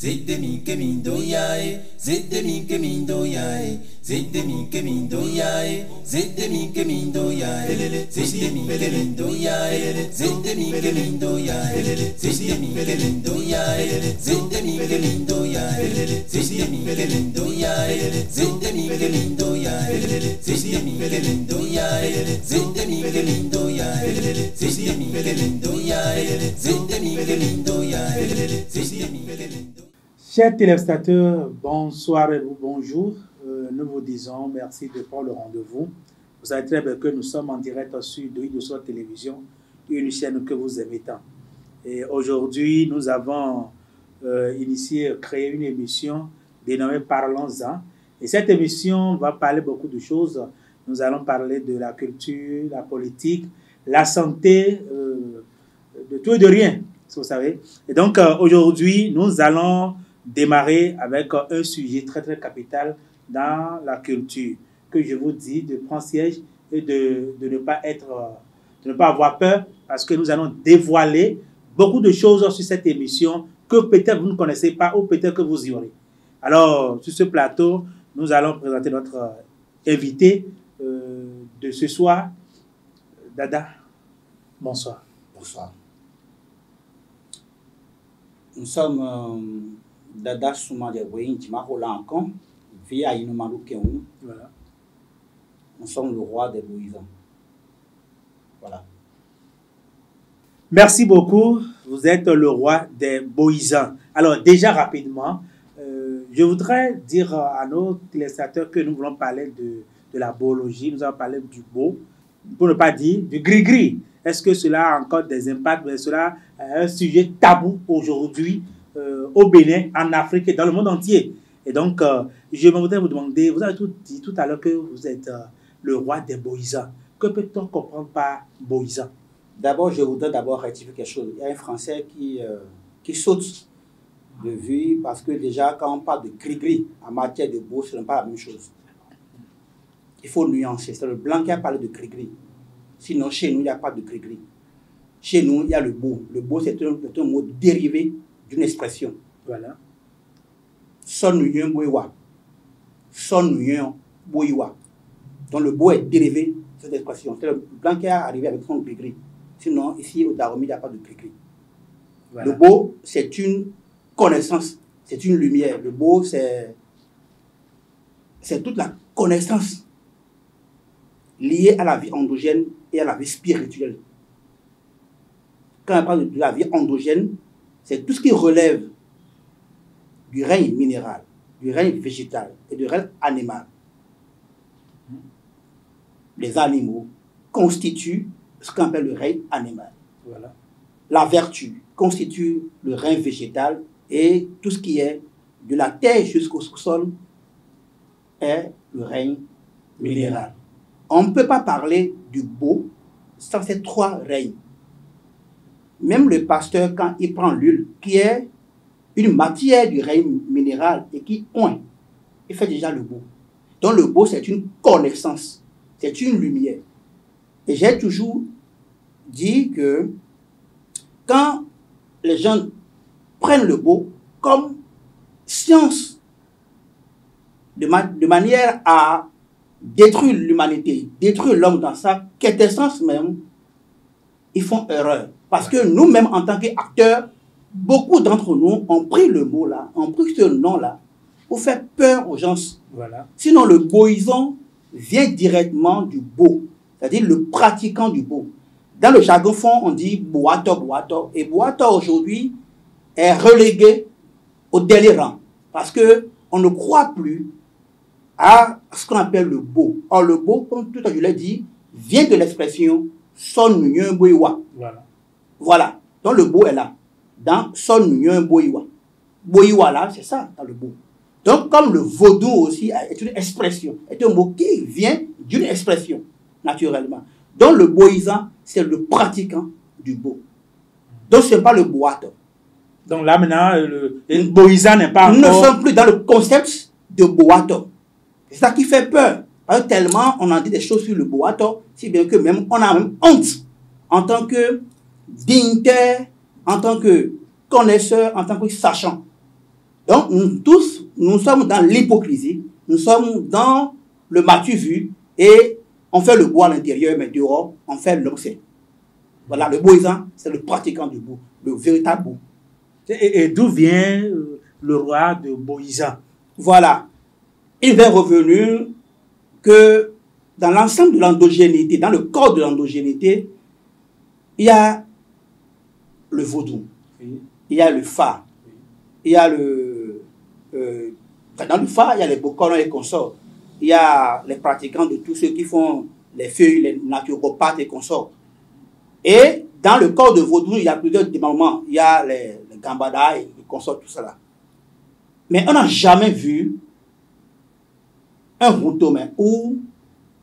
Zidde min ke min do yae, zidde min ke min do yae, zidde min ke min do yae, zidde min ke min do yae, zidde min ke min do yae, zidde min ke min do yae, zidde min ke min do yae, zidde min ke min do yae, zidde min ke min do yae, zidde min ke min do yae, zidde min ke min do yae, zidde min ke min do yae, zidde min ke min yae, zidde min ke yae, zidde min ke min Chers téléspectateurs, bonsoir et bonjour. Euh, nous vous disons merci de prendre le rendez-vous. Vous savez très bien que nous sommes en direct sur de Télévision, une chaîne que vous aimez tant. Et aujourd'hui, nous avons euh, initié, créé une émission dénommée Parlons-en. Et cette émission va parler beaucoup de choses. Nous allons parler de la culture, la politique, la santé, euh, de tout et de rien, vous savez. Et donc, aujourd'hui, nous allons démarrer avec un sujet très très capital dans la culture que je vous dis de prendre siège et de, de, ne pas être de ne pas avoir peur parce que nous allons dévoiler beaucoup de choses sur cette émission que peut-être vous ne connaissez pas ou peut-être que vous y aurez. Alors, sur ce plateau, nous allons présenter notre invité euh, de ce soir, Dada. Bonsoir. Bonsoir. Nous sommes euh, dada suma de boyin tima holankan via inumaru keun Voilà. nous sommes le roi des paysans voilà Merci beaucoup. Vous êtes le roi des Boïsans. Alors, déjà rapidement, euh, je voudrais dire à nos téléspectateurs que nous voulons parler de, de la biologie, nous allons parler du beau, pour ne pas dire du gris-gris. Est-ce que cela a encore des impacts? Mais Cela est un sujet tabou aujourd'hui? Au Bénin, en Afrique et dans le monde entier. Et donc, euh, je voudrais vous demander, vous avez tout dit tout à l'heure que vous êtes euh, le roi des Boïsans. Que peut-on comprendre par Boïsan d'abord je voudrais d'abord rectifier quelque chose. Il y a un français qui euh, qui saute de vue parce que déjà quand on parle de gris-gris en matière de beau ce n'est pas la même chose. Il faut nuancer. C'est le blanc qui a parlé de gris-gris sinon chez nous il n'y a pas de gris-gris chez nous il y a le beau. Le beau c'est un, un mot dérivé d'une expression. Voilà. son nuyen boiwa son nuyen boiwa donc le beau est dérivé de cette expression. C'est le blanc qui est arrivé avec son gris-gris. Sinon ici au Dahomey il n'y a pas de gris-gris. Voilà. le beau c'est une connaissance. C'est une lumière. Le beau c'est c'est toute la connaissance liée à la vie endogène et à la vie spirituelle. Quand on parle de la vie endogène c'est tout ce qui relève du règne minéral, du règne végétal et du règne animal. Les animaux constituent ce qu'on appelle le règne animal. Voilà. La vertu constitue le règne végétal et tout ce qui est de la terre jusqu'au sous-sol est le règne minéral. On ne peut pas parler du beau sans ces trois règnes. Même le pasteur, quand il prend l'huile, qui est une matière du règne minéral et qui oint, il fait déjà le beau. Donc le beau, c'est une connaissance, c'est une lumière. Et j'ai toujours dit que quand les gens prennent le beau comme science, de, ma- de manière à détruire l'humanité, détruire l'homme dans sa quintessence même, ils font erreur. Parce que nous-mêmes, en tant qu'acteurs, beaucoup d'entre nous ont pris le mot-là, ont pris ce nom-là, pour faire peur aux gens. Voilà. Sinon, le boïson vient directement du beau, c'est-à-dire le pratiquant du beau. Dans le jargon fond, on dit boato, boato. Et boato aujourd'hui est relégué au dernier rang. Parce que on ne croit plus à ce qu'on appelle le beau. Or, le beau, comme tout à l'heure je l'ai dit, vient de l'expression son. Voilà. Voilà. Donc le beau est là. Dans son nyen boiwa. Boiwa là, c'est ça, dans le beau. Donc, comme le vaudou aussi est une expression, est un mot qui vient d'une expression, naturellement. Donc, le boïsan, c'est le pratiquant du beau. Donc, ce n'est pas le boato. Donc là maintenant, le, le Boïsan n'est pas Nous ne sommes plus dans le concept de boato. C'est ça qui fait peur. Parce que tellement on en dit des choses sur le boato, si bien que même on a même honte en tant que dignitaire, en tant que connaisseur, en tant que sachant. Donc, nous tous, nous sommes dans l'hypocrisie, nous sommes dans le matu vu, et on fait le bois à l'intérieur, mais dehors, on fait l'obscène. Voilà, le boisan, c'est le pratiquant du bout, le véritable bout. Et, et d'où vient euh, le roi de Boïsan Voilà. Il est revenu que dans l'ensemble de l'endogénité, dans le corps de l'endogénité, il y a le vaudou, Oui. il y a le fa, il y a le. euh, dans le fa, il y a les bocolons et consorts. Il y a les pratiquants de tous ceux qui font les feuilles, les naturopathes et consorts. Et dans le corps de vaudou, il y a plusieurs démembrements. Il y a les, les gambada et les consorts, tout cela. Mais on n'a jamais vu un routomain ou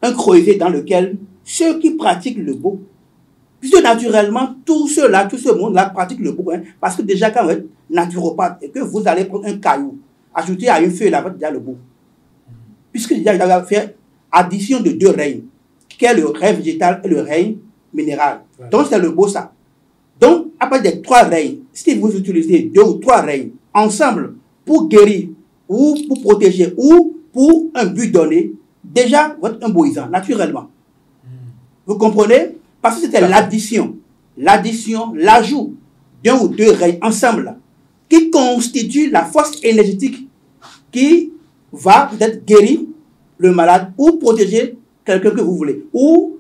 un creuset dans lequel ceux qui pratiquent le beau, puisque naturellement, tout ceux-là, tout ce monde-là pratique le beau, hein, parce que déjà quand vous êtes naturopathe et que vous allez prendre un caillou, ajouter à une feuille là, vous êtes déjà le beau. Puisque déjà, il va faire addition de deux règnes, qui est le règne végétal et le règne minéral. Donc c'est le beau ça. Donc, après des trois règnes, si vous utilisez deux ou trois règnes ensemble pour guérir ou pour protéger ou pour un but donné, déjà, vous êtes un boisan, naturellement. Vous comprenez? Parce que c'était l'addition, l'addition, l'ajout d'un ou deux règnes ensemble qui constitue la force énergétique qui va peut-être guérir le malade ou protéger quelqu'un que vous voulez. Ou,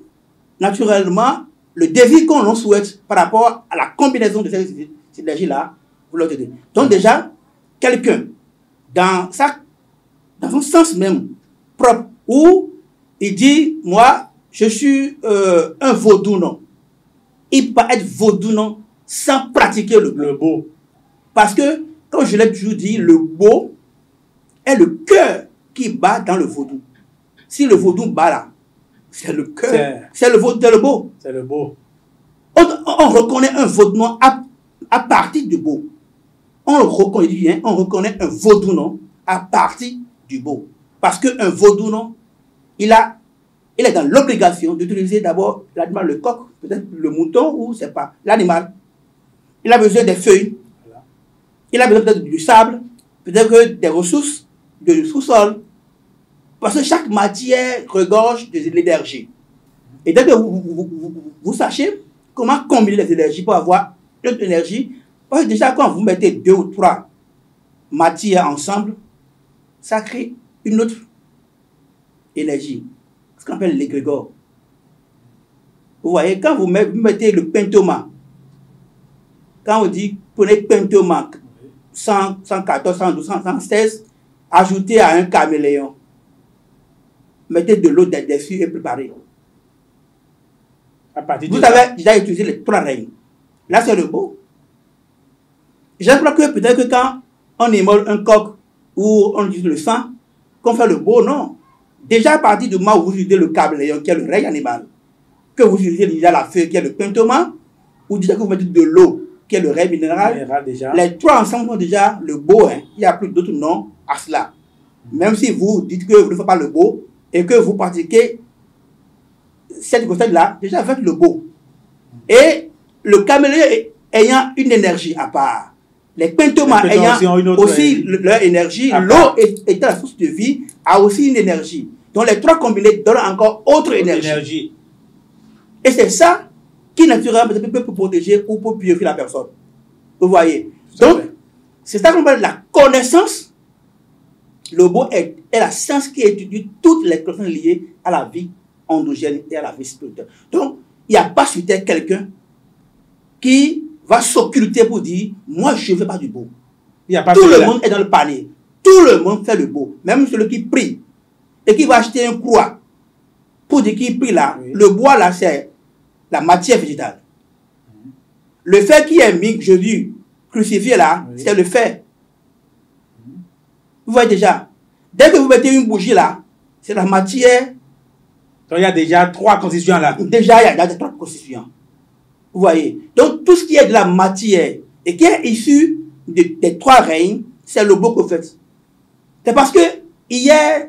naturellement, le désir qu'on l'on souhaite par rapport à la combinaison de ces énergies-là, vous l'avez donné. Donc déjà, quelqu'un, dans, sa, dans son sens même propre, où il dit, moi, je suis euh, un vaudou, non. Il peut pas être vaudou, non, sans pratiquer le Le beau. parce que, comme je l'ai toujours dit, le beau est le cœur qui bat dans le vaudou. Si le vaudou bat là, c'est le cœur, C'est- le vaudou, c'est le beau. C'est le beau. On, on reconnaît un vaudou non à, à partir du beau. On reconnaît on reconnaît un vaudou non à partir du beau. Parce qu'un vaudou non, il, a, il est dans l'obligation d'utiliser d'abord l'animal, le coq, peut-être le mouton ou c'est pas l'animal. Il a besoin des feuilles, il a besoin peut-être du sable, peut-être des ressources du sous-sol. Parce que chaque matière regorge de l'énergie. Et dès que vous, vous, vous- vous- sachez comment combiner les énergies pour avoir une énergie, parce que déjà quand vous mettez deux ou trois matières ensemble, ça crée une autre énergie, ce qu'on appelle l'égrégore. Vous voyez, quand vous met- vous mettez le pentoma, quand on dit prenez pentoma 100, 114, 112, 116, ajoutez à un caméléon, mettez de l'eau dessus et préparez. À partir Vous avez déjà utilisé les trois règnes. Là, c'est le beau. Je crois que peut-être que quand on immole un coq ou on utilise le sang, qu'on fait le beau, non. Déjà à partir du moment où vous utilisez le caméléon, qui est le règne animal, que vous utilisez déjà la feuille, qui est le pentoma, ou déjà que vous mettez de l'eau, qui est le règne minéral, déjà. les trois ensemble sont déjà le beau. hein. Il n'y a plus d'autres noms à cela. Même si vous dites que vous ne faites pas le beau et que vous pratiquez cette recette-là, déjà faites le beau. Et le caméléon ayant une énergie à part, les pentomas ayant aussi leur énergie, l'eau étant la source de vie, a aussi une énergie. Donc les trois combinés donnent encore autre énergie. Énergie. Et c'est ça qui naturellement peut peut protéger ou pour purifier la personne. Vous voyez Donc, c'est ça qu'on appelle la connaissance. Le mot est, est la science qui étudie toutes les questions liées à la vie endogène et à la vie spirituelle. Donc, il n'y a pas sur terre quelqu'un qui va s'occulter pour dire Moi, je ne fais pas du beau. Il a pas Tout le monde est dans le panier. Tout le monde fait le beau. Même celui qui prie et qui va acheter un croix pour dire qu'il prie là. Oui. Le bois là, c'est la matière végétale. Le fer qui est mis, Jésus crucifié là, Oui. c'est le fer. Vous voyez déjà, dès que vous mettez une bougie là, c'est la matière. Donc il y a déjà trois constituants là. Déjà, il y a déjà trois constituants. Vous voyez. Donc, tout ce qui est de la matière et qui est issu de- des trois règnes, c'est le beau prophète. C'est parce que hier,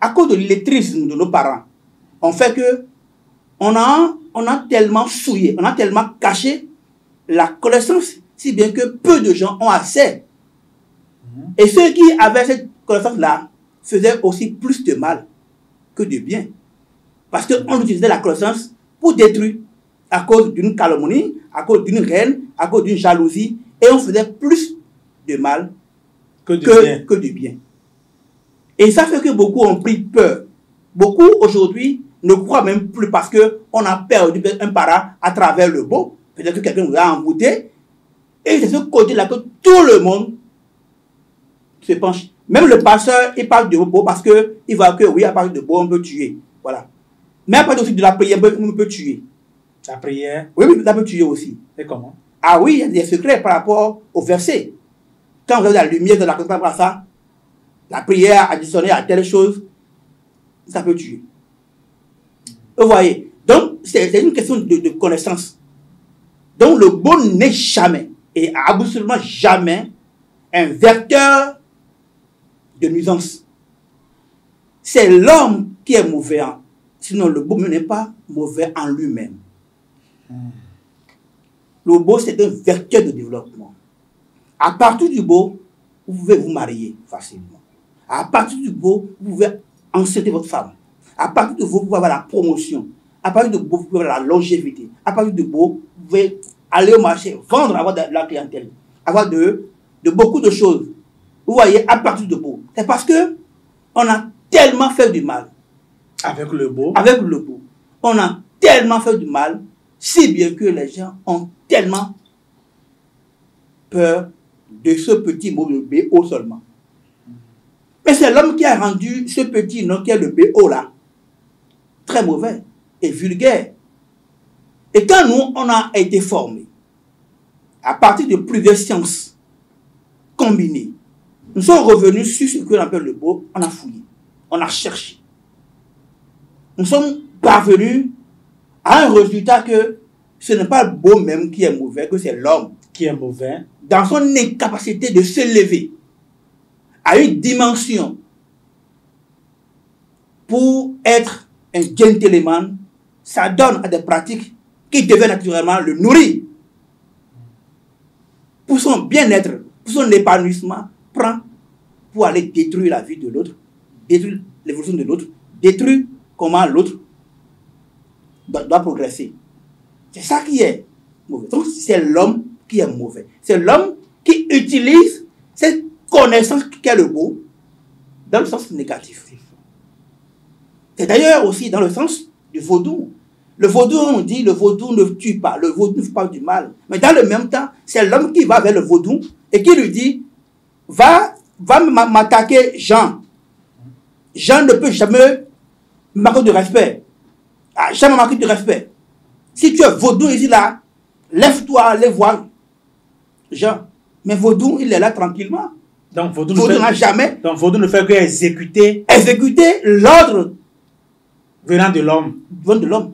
à cause de l'illettrisme de nos parents, on fait que on a, on a tellement souillé, on a tellement caché la connaissance, si bien que peu de gens ont accès Et ceux qui avaient cette connaissance-là faisaient aussi plus de mal que de bien. Parce qu'on utilisait la connaissance pour détruire à cause d'une calomnie, à cause d'une reine, à cause d'une jalousie, et on faisait plus de mal Que de que, bien. que du bien. Et ça fait que beaucoup ont pris peur. Beaucoup aujourd'hui ne croient même plus parce qu'on a perdu un parent à travers le beau. Peut-être que quelqu'un vous a embouté. Et c'est ce côté-là que tout le monde se penche. Même le pasteur, il parle de beau parce qu'il voit que oui, à partir de beau, on peut tuer. Voilà. Mais à partir aussi de la prière, on peut- tuer. La prière, Oui, oui, ça peut tuer aussi. c'est comment? Ah oui, il y a des secrets par rapport au verset. Quand vous avez la lumière de la par ça, la prière additionnée à telle chose, ça peut tuer. Vous voyez Donc, c'est une question de, connaissance. Donc, le bon n'est jamais, et absolument jamais, un vecteur de nuisance. C'est l'homme qui est mauvais. Sinon, le beau n'est pas mauvais en lui-même. Le beau, c'est un vecteur de développement. À partir du beau, vous pouvez vous marier facilement. À partir du beau, vous pouvez enceinter votre femme. À partir du beau, vous pouvez avoir la promotion. À partir du beau, vous pouvez avoir la longévité. À partir du beau, vous pouvez aller au marché, vendre, avoir de la clientèle, avoir de, de beaucoup de choses. Vous voyez, à partir du beau. C'est parce que on a tellement fait du mal Avec le beau. avec le beau. On a tellement fait du mal, si bien que les gens ont tellement peur de ce petit mot de BO seulement. Mais c'est l'homme qui a rendu ce petit nom qui est le BO là, très mauvais et vulgaire. Et quand nous, on a été formés, à partir de plusieurs sciences combinées, nous sommes revenus sur ce que l'on appelle le beau, on a fouillé, on a cherché nous sommes parvenus à un résultat que ce n'est pas le beau même qui est mauvais, que c'est l'homme, qui est mauvais. dans son incapacité de s'élever une dimension pour être un gentleman, ça donne à des pratiques qui devaient naturellement le nourrir. Pour son bien-être, pour son épanouissement, prend pour aller détruire la vie de l'autre, détruire l'évolution de l'autre, détruire comment l'autre doit, doit progresser. C'est ça qui est mauvais. Donc, c'est l'homme qui est mauvais. C'est l'homme qui utilise cette connaissance qui est le beau dans le sens négatif. C'est d'ailleurs aussi dans le sens du vaudou. Le vaudou, on dit, le vaudou ne tue pas, le vaudou ne fait pas du mal. Mais dans le même temps, c'est l'homme qui va vers le vaudou et qui lui dit, va, va m'a- m'attaquer Jean. Jean ne peut jamais me marquer de respect. Ah, jamais marquer de respect. Si tu es vaudou ici là, lève-toi, allez voir Jean. Mais vaudou, il est là tranquillement. Donc, Vaudou ne fait, jamais donc, Vaudou ne fait que exécuter exécuté l'ordre venant de l'homme. venant de l'homme.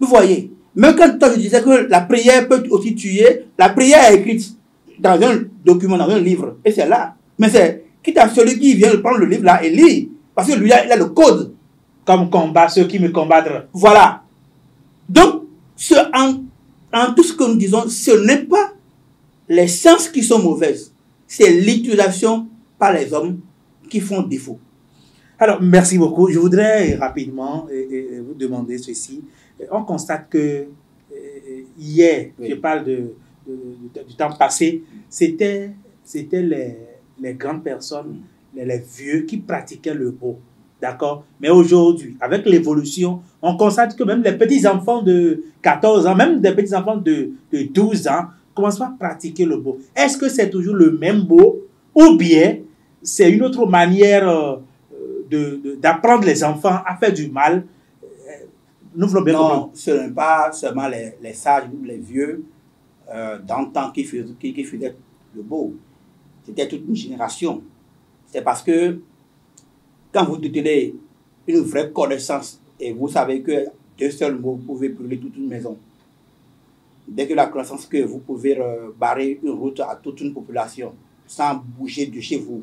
Vous voyez, même quand toi je disais que la prière peut aussi tuer, la prière est écrite dans un document, dans un livre, et c'est là. Mais c'est quitte à celui qui vient prendre le livre là et lire, parce que lui il a le code. Comme combat ceux qui me combattent. Voilà. Donc, ce, en, en tout ce que nous disons, ce n'est pas les sciences qui sont mauvaises, c'est l'utilisation par les hommes qui font défaut. Alors, merci beaucoup. Je voudrais rapidement euh, euh, vous demander ceci. Euh, On constate que euh, hier, Oui. je parle de, de- de- du temps passé, c'était c'était les, les grandes personnes, les, les vieux qui pratiquaient le beau. D'accord? Mais aujourd'hui, avec l'évolution, on constate que même les petits-enfants de 14 ans, même des petits-enfants de, de 12 ans, commencent à pratiquer le beau. Est-ce que c'est toujours le même beau ou bien c'est une autre manière euh, de- de- d'apprendre les enfants à faire du mal? Euh, Nous voulons bien. Non, ce n'est pas seulement les, les sages ou les vieux euh, d'antan qui faisaient, qui, qui faisaient le beau. C'était toute une génération. C'est parce que quand vous détenez une vraie connaissance et vous savez que d'un seul mot, vous pouvez brûler toute une maison. Dès que la connaissance que vous pouvez euh, barrer une route à toute une population sans bouger de chez vous,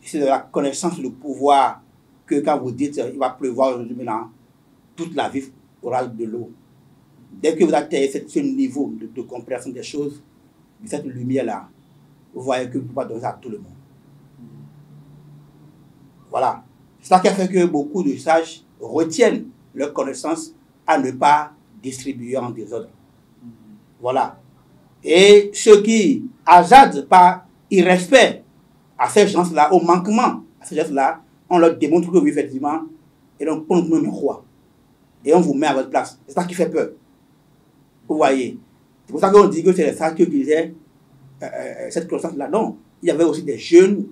c'est de la connaissance, le pouvoir que quand vous dites euh, il va pleuvoir aujourd'hui maintenant, toute la vie aura de l'eau. Dès que vous atteignez ce, niveau de, compréhension des choses, cette lumière-là, vous voyez que vous ne pouvez pas donner ça à tout le monde. Voilà. C'est ça qui a fait que beaucoup de sages retiennent leur connaissance à ne pas distribuer en désordre. Voilà. Et ceux qui hasardent par irrespect à ces gens-là, au manquement à ces gens-là, on leur démontre que oui, effectivement, et donc on vous met roi. Et on vous met à votre place. C'est ça qui fait peur. Vous voyez. C'est pour ça qu'on dit que c'est sages qui utilisaient euh, euh, cette connaissance-là. Non. Il y avait aussi des jeunes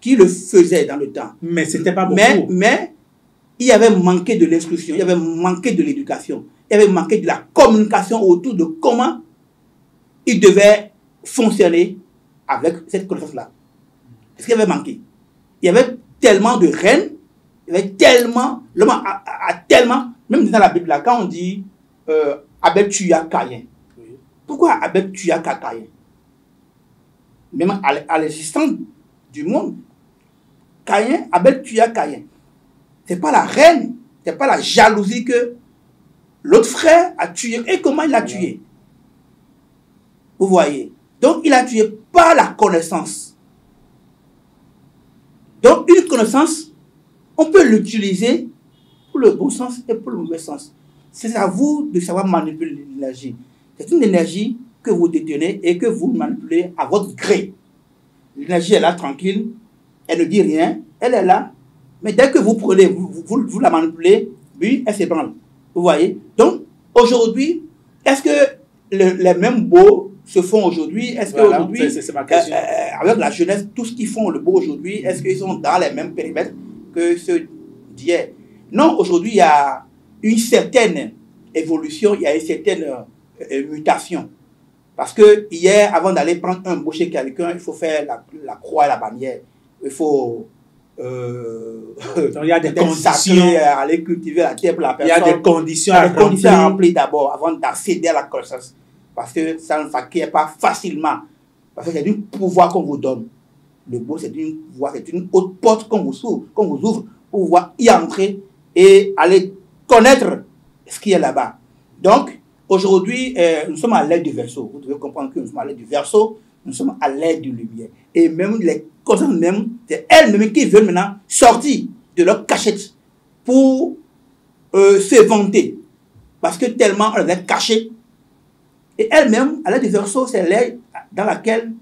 qui le faisaient dans le temps. Mais c'était pas beaucoup. Mais, mais il y avait manqué de l'instruction, il y avait manqué de l'éducation, il y avait manqué de la communication autour de comment il devait fonctionner avec cette connaissance-là. Qu'est-ce qu'il avait manqué Il y avait tellement de reines, il y avait tellement, l'homme a, a- a tellement, même dans la Bible, là, quand on dit euh, Abel tua Caïn, pourquoi Abel tua Caïn? Même à l'existence du monde, Caïn, Abel tua Caïn. C'est pas la reine, c'est pas la jalousie que l'autre frère a tué. Et comment il l'a tué? Vous voyez Donc il a tué par la connaissance. Donc une connaissance, on peut l'utiliser pour le bon sens et pour le mauvais sens. C'est à vous de savoir manipuler l'énergie. C'est une énergie que vous détenez et que vous manipulez à votre gré. L'énergie est là tranquille, elle ne dit rien, elle est là, mais dès que vous prenez, vous, la manipulez, oui, elle s'ébranle. Vous voyez Donc, aujourd'hui, est-ce que le- les mêmes beaux se font aujourd'hui Est-ce Voilà, qu'aujourd'hui, euh, question. euh, avec la jeunesse, tout ce qu'ils font le beau aujourd'hui, est-ce qu'ils sont dans les mêmes périmètres que ceux d'hier? Non, aujourd'hui, il y a une certaine évolution, il y a une certaine euh, euh, mutation. Parce que hier, avant d'aller prendre un beau chez quelqu'un, il faut faire la, la croix et la bannière. Il faut euh, Donc, il y a des conditions. à aller cultiver la terre pour la Il y a personne. des conditions Il y a à des conditions à remplir. remplir d'abord avant d'accéder à la connaissance. Parce que ça ne s'acquiert pas facilement. Parce que c'est un pouvoir qu'on vous donne. Le beau, c'est une c'est une haute porte qu'on vous ouvre, qu'on vous ouvre pour pouvoir y entrer et aller connaître ce qui est là-bas. Donc, aujourd'hui, euh, nous sommes à l'aide du verso. Vous devez comprendre que nous sommes à l'aide du verso, nous sommes à l'aide du lumière. Et même les connaissances même, c'est elles-mêmes qui veulent maintenant sortir de leur cachette pour euh, se vanter. Parce que tellement on les a cachés. Et elle-même, à l'aide du verso, c'est l'aide dans laquelle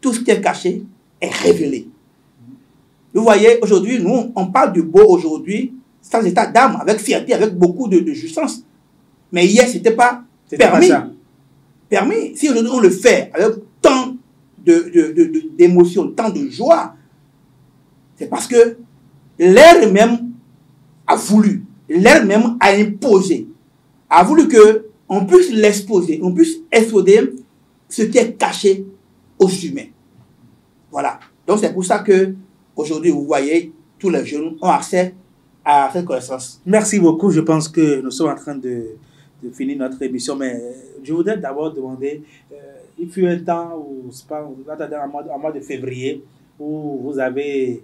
tout ce qui est caché est révélé. Vous voyez, aujourd'hui, nous, on parle du beau aujourd'hui, sans état d'âme, avec fierté, avec beaucoup de, de jouissance. Mais hier, ce n'était pas permis. ça. permis. Si aujourd'hui on le fait avec tant de- de- de- de- d'émotion, tant de joie, c'est parce que l'air même a voulu, l'air même a imposé, a voulu que on puisse l'exposer, on puisse exposer ce qui est caché aux humains. Voilà. Donc c'est pour ça que aujourd'hui, vous voyez, tous les jeunes ont accès à cette connaissance. Merci beaucoup. Je pense que nous sommes en train de, finir notre émission, mais je voudrais d'abord demander, euh, il fut un temps où, pas, en mois, en mois de février, où vous avez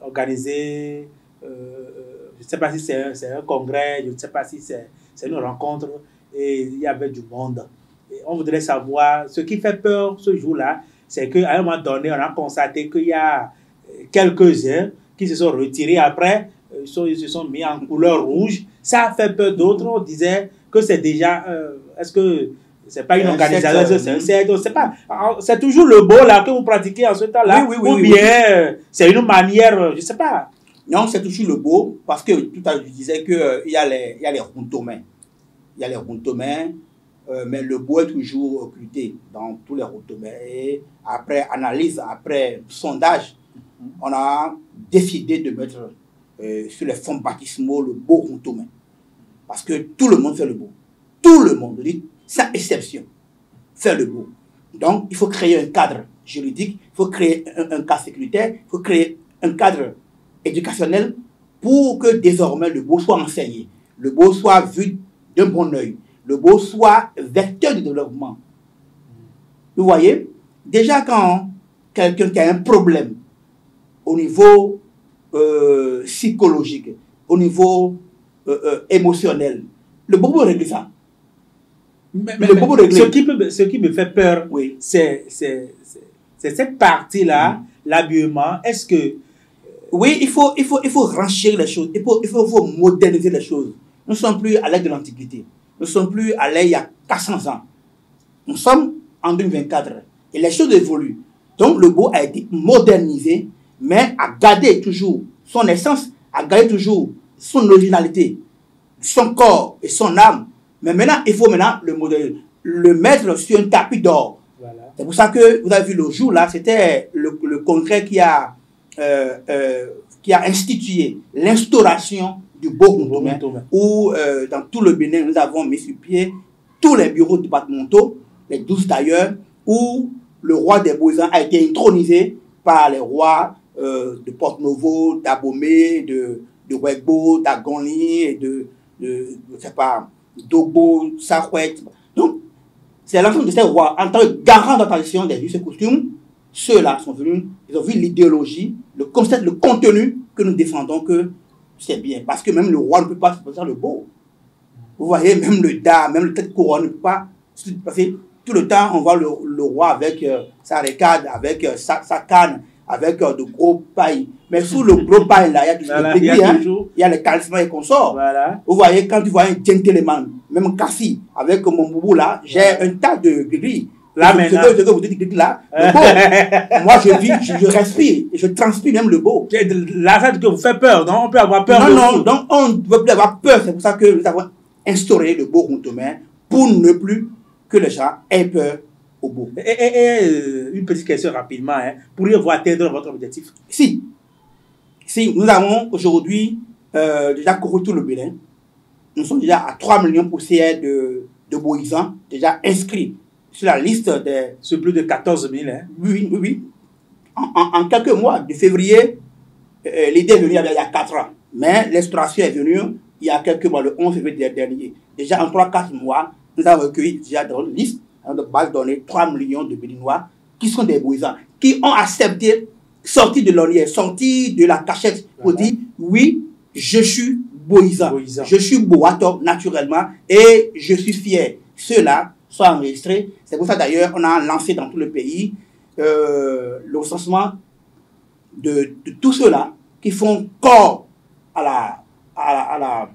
organisé, euh, euh, je ne sais pas si c'est un, un congrès, je ne sais pas si c'est une rencontre, et il y avait du monde. Et on voudrait savoir, ce qui fait peur ce jour-là, c'est qu'à un moment donné, on a constaté qu'il y a euh, quelques-uns qui se sont retirés après, euh, ils, se sont mis en couleur rouge. Ça a fait peur d'autres. On disait que c'est déjà. euh, Est-ce que c'est pas une organisation? Que c'est un pas. C'est toujours le beau là que vous pratiquez en ce temps-là. Oui, oui, oui, ou bien euh, c'est une manière, euh, je sais pas. Non, c'est toujours le beau, parce que tout à l'heure, je disais qu'il y a les, il y a les rondomins. Il y a les rondomins, euh, mais le beau est toujours occulté dans tous les rondomins. Et après analyse, après sondage, on a décidé de mettre euh, sur les fonds baptismaux le beau rondomain. Parce que tout le monde fait le beau. Tout le monde, dis, sans exception, fait le beau. Donc, il faut créer un cadre juridique, il faut créer un, un cadre sécuritaire, il faut créer un cadre éducationnel pour que désormais le beau soit enseigné, le beau soit vu d'un bon oeil, le beau soit vecteur de développement. Vous voyez, déjà quand quelqu'un qui a un problème au niveau euh, psychologique, au niveau euh, euh, émotionnel, le beau peut régler ça. Mais, Le beau réglé. ce, qui peut, ce qui me fait peur, Oui. c'est cette partie-là, l'habillement. Est-ce que Oui, il faut, il faut, il faut renchérir les choses. Il faut, il faut, il faut moderniser les choses. Nous ne sommes plus à l'ère de l'Antiquité. Nous ne sommes plus à l'ère il y a 400 ans. Nous sommes en 2024 et les choses évoluent. Donc le beau a été modernisé, mais a gardé toujours son essence, a gardé toujours son originalité, son corps et son âme. Mais maintenant, il faut maintenant le, modèle, le mettre sur un tapis d'or. voilà. C'est pour ça que vous avez vu le jour là, c'était le, le congrès qui a, euh, euh, qui a institué l'instauration du Condomin. où euh, dans tout le Bénin, nous avons mis sur pied tous les bureaux départementaux, les 12 d'ailleurs, où le roi des Beaux-Arts a été intronisé par les rois euh, de Porte-Novo, d'Abomey, de, de Wegbo, d'Agoni et de, de, je sais pas, Dogbo. Donc, c'est l'ensemble de ces rois, en tant que garant de la tradition des us et coutumes, ceux-là sont venus, ils ont vu l'idéologie, le concept, le contenu que nous défendons, que c'est bien. Parce que même le roi ne peut pas se faire le beau. Vous voyez, même le da, même le tête couronne ne peut pas. Parce que tout le temps, on voit le, le roi avec euh, sa récade, avec euh, sa, sa canne, avec euh, de gros pailles. Mais sous le gros paille, là, il y a toujours Voilà, le il y hein. y a les talismans et consorts. Voilà. Vous voyez, quand tu vois un gentleman, même Kassi, avec mon boubou là, j'ai un tas de gris. Là, ce, maintenant. ce que vous dites gris là, le beau. Moi, je vis, je, je respire, et je transpire même le beau. La fait que vous fait peur, non? On peut avoir peur Non, non, vous. donc on ne veut plus avoir peur. C'est pour ça que nous avons instauré le beau contomain pour ne plus que les gens aient peur au beau. Et, et- et, euh, une petite question rapidement. Hein. Pourriez-vous atteindre votre objectif? Si, si nous avons aujourd'hui euh, déjà couru tout le Bénin, nous sommes déjà à 3 millions poussières de, de boisans déjà inscrits sur la liste des. sur plus de 14 000 hein. Oui, oui, oui. En, en- en quelques mois, de février, euh, l'idée est venue il y a il y a 4 ans. Mais l'instauration est venue il y a quelques mois, le 11 février dernier. Déjà en 3-4 mois, nous avons recueilli déjà dans une liste de base donnée 3 millions de Béninois qui sont des boisans, qui ont accepté, sorti de l'ornière, sorti de la cachette pour Voilà. dire oui, je suis. Boisan. Je suis boato naturellement et je suis fier. Ceux-là sont enregistrés. C'est pour ça d'ailleurs on a lancé dans tout le pays euh, le recensement de, de tous ceux-là qui font corps à la à la, à la-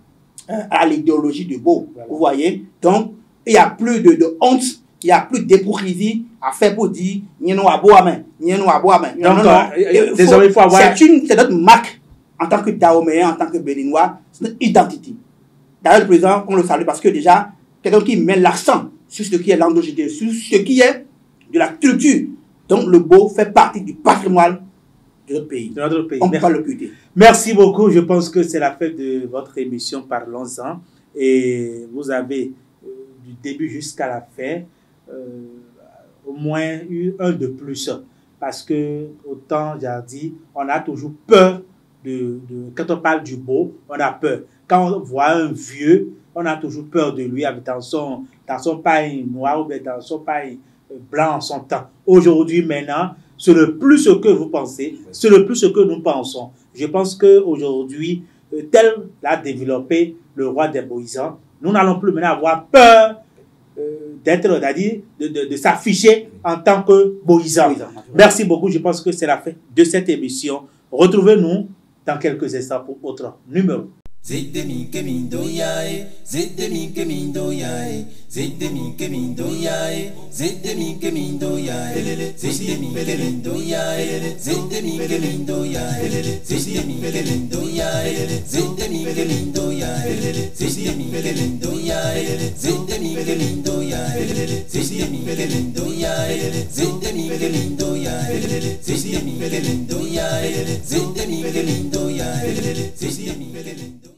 euh, l'idéologie du beau. Voilà. Vous voyez Donc, il n'y a plus de, de honte, il n'y a plus d'hypocrisie à faire pour dire Nyeno abo amen, Nyeno abo amen. Non, non, non. désormais, il faut avoir- C'est une- c'est notre marque en tant que Dahoméen, en tant que Béninois, c'est notre identité. D'ailleurs, le président, on le salue parce que déjà, quelqu'un qui met l'accent sur ce qui est l'endogéné, sur ce qui est de la culture. Donc, le beau fait partie du patrimoine de notre pays. de notre pays On ne peut pas le quitter. Merci beaucoup. Je pense que c'est la fin de votre émission Parlons-en. Et vous avez, euh, du début jusqu'à la fin, euh, au moins eu un de plus. Parce que, autant j'ai dit, on a toujours peur de, de- Quand on parle du beau, on a peur. Quand on voit un vieux, on a toujours peur de lui avec dans son, dans son paille noir ou dans son paille euh, blanc en son temps. Aujourd'hui, maintenant, ce n'est plus ce que vous pensez, ce n'est plus ce que nous pensons. Je pense qu'aujourd'hui, euh, tel l'a développé le roi des Boisans, nous n'allons plus maintenant avoir peur euh, d'être, c'est-à-dire de, de- de s'afficher en tant que Boisan. Merci beaucoup. Je pense que c'est la fin de cette émission. Retrouvez-nous dans quelques instants pour autre numéro. Zidde min ke min do yae, zidde min ke min do yae, zidde min ke min do yae, zidde min ke min do yae, zidde min ke min do yae, zidde min ke min do yae, zidde min ke min do yae, zidde min ke yae, zidde min ke yae, zidde min ke yae, zidde min ke yae, zidde min ke yae, zidde min ke yae, zidde min ke yae, zidde min ke min